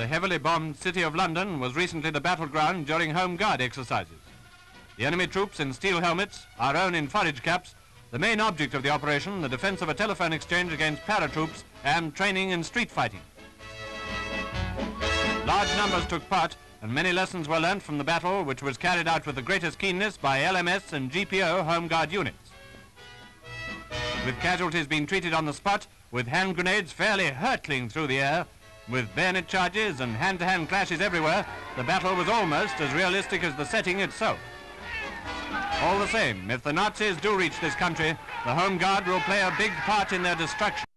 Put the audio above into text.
The heavily bombed city of London was recently the battleground during Home Guard exercises. The enemy troops in steel helmets, our own in forage caps, the main object of the operation, the defense of a telephone exchange against paratroops and training in street fighting. Large numbers took part and many lessons were learnt from the battle which was carried out with the greatest keenness by LMS and GPO Home Guard units. With casualties being treated on the spot, with hand grenades fairly hurtling through the air, with bayonet charges and hand-to-hand -hand clashes everywhere, the battle was almost as realistic as the setting itself. All the same, if the Nazis do reach this country, the Home Guard will play a big part in their destruction.